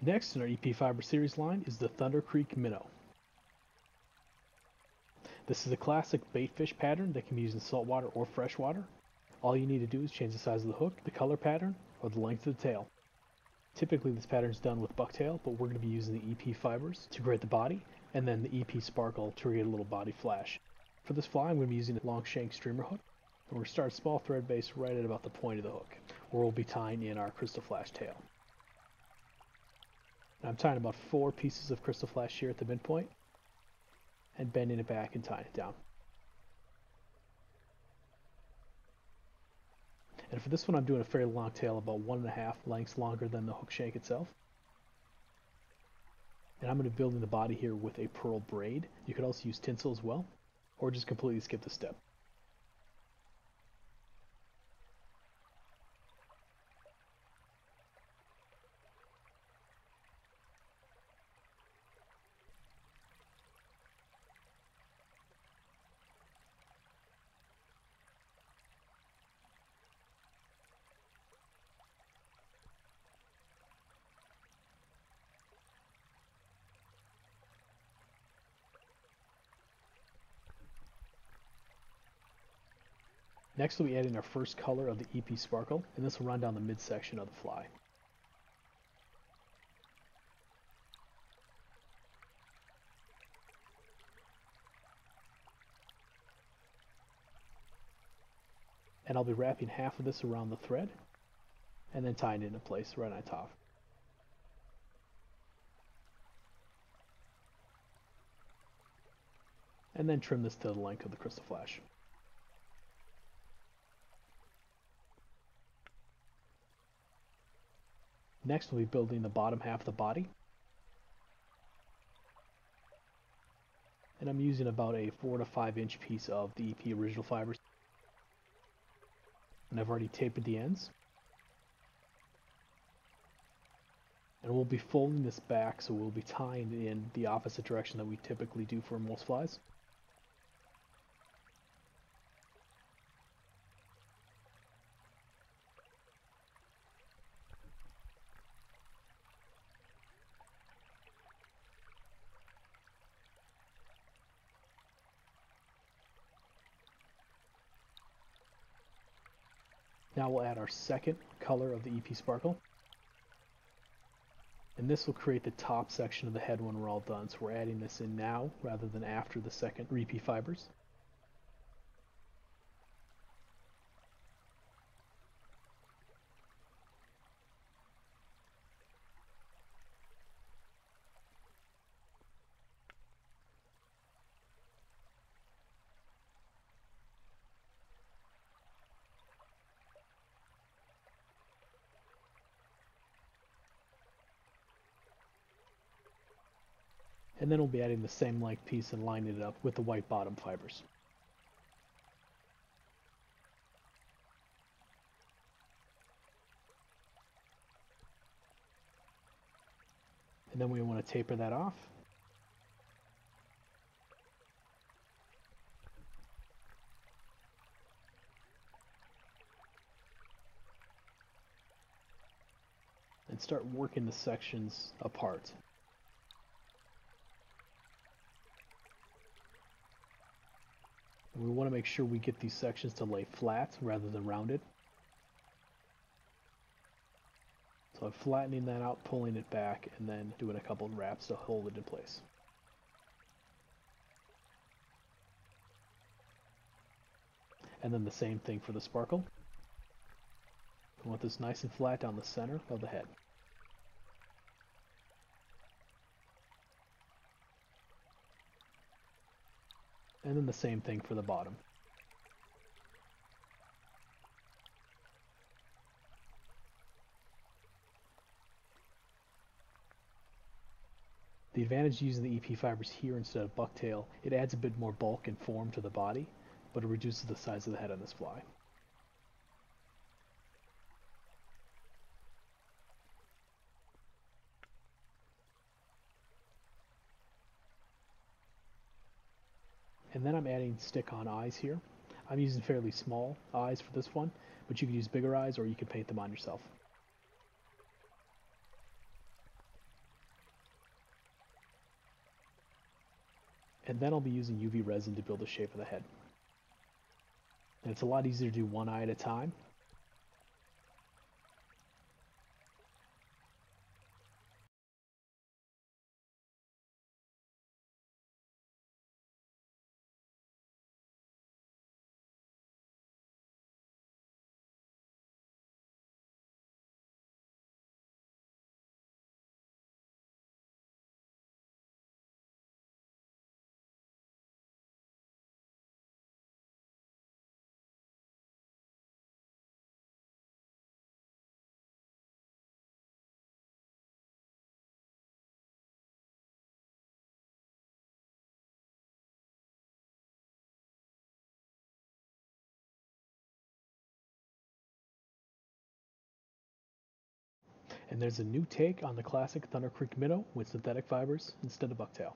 Next in our EP Fiber series line is the Thunder Creek Minnow. This is a classic bait fish pattern that can be used in saltwater or freshwater. All you need to do is change the size of the hook, the color pattern, or the length of the tail. Typically this pattern is done with bucktail, but we're going to be using the EP fibers to create the body, and then the EP sparkle to create a little body flash. For this fly, I'm going to be using a long shank streamer hook. And we're going to start a small thread base right at about the point of the hook, where we'll be tying in our Krystal Flash tail. I'm tying about four pieces of Krystal Flash here at the midpoint and bending it back and tying it down. And for this one I'm doing a fairly long tail, about one and a half lengths longer than the hook shank itself. And I'm going to be building the body here with a pearl braid. You could also use tinsel as well, or just completely skip the step. Next we'll be adding our first color of the EP Sparkle, and this will run down the midsection of the fly. And I'll be wrapping half of this around the thread, and then tying it into place right on top. And then trim this to the length of the Krystal Flash. Next we'll be building the bottom half of the body. And I'm using about a 4 to 5 inch piece of the EP original fibers. And I've already tapered the ends. And we'll be folding this back so we'll be tying in the opposite direction that we typically do for most flies. Now we'll add our second color of the EP Sparkle. And this will create the top section of the head when we're all done. So we're adding this in now rather than after the second EP fibers. And then we'll be adding the same length piece and lining it up with the white bottom fibers. And then we want to taper that off. And start working the sections apart. We want to make sure we get these sections to lay flat rather than rounded. So I'm flattening that out, pulling it back, and then doing a couple of wraps to hold it in place. And then the same thing for the sparkle. We want this nice and flat down the center of the head. And then the same thing for the bottom. The advantage using the EP fibers here instead of bucktail, it adds a bit more bulk and form to the body, but it reduces the size of the head on this fly. And then I'm adding stick-on eyes here. I'm using fairly small eyes for this one, but you can use bigger eyes or you can paint them on yourself. And then I'll be using UV resin to build the shape of the head. And it's a lot easier to do one eye at a time And there's a new take on the classic Thunder Creek Minnow with synthetic fibers instead of bucktail.